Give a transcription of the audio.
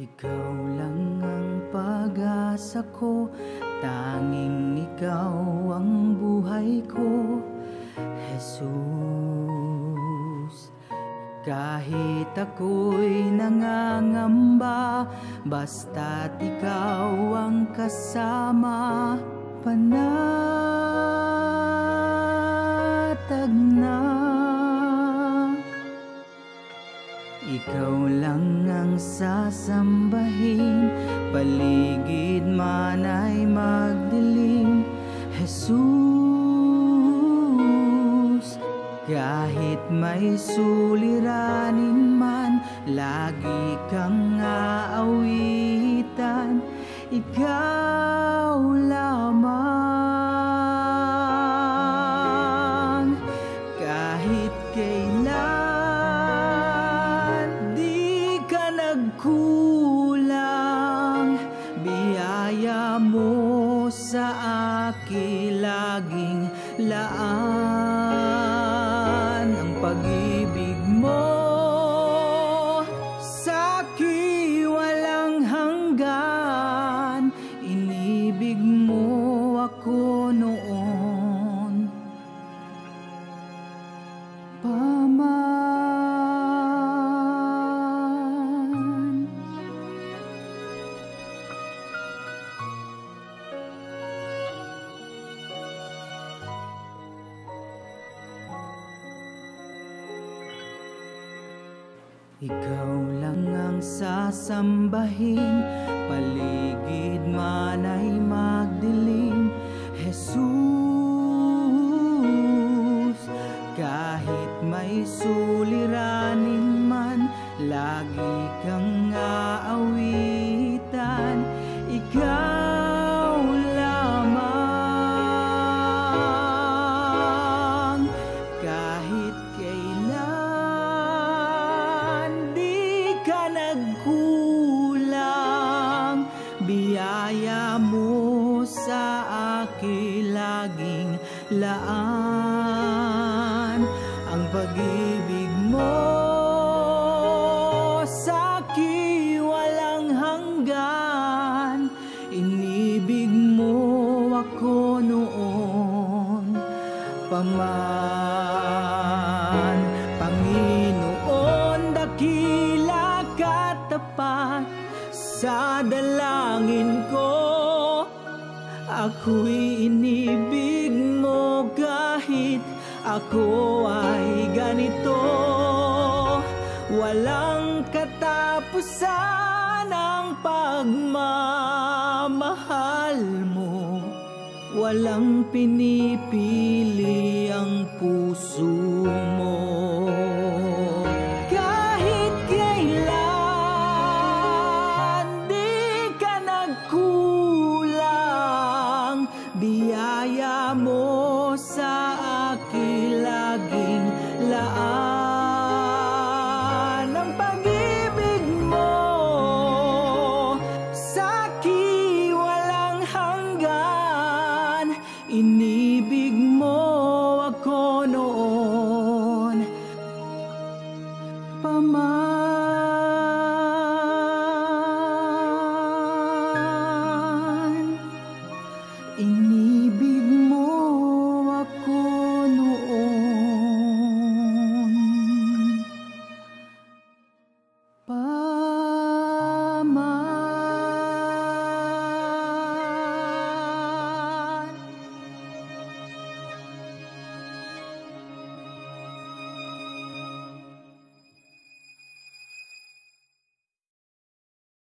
Ikaw lang ang pag-asa ko. Tanging ikaw ang buhay ko. Jesus Kahit ako'y nangangamba Basta't ikaw ang kasama Panatag na. Ikaw sasambahin Paligid man ay magdilim. Jesus Kahit may suliranin man Lagi kang aawitan. Ikaw laging laan Ang pag-ibig mo Ikaw lang ang sasambahin. Paligid man pag-ibig mo. Sa akin walang hanggan. Inibig mo ako noon. Paman dakila katapat sa dalangin ko. Ako'y inibig ako ay ganito. Walang katapusan ang pagmamahal mo. Walang pinipili ang puso paman. Ini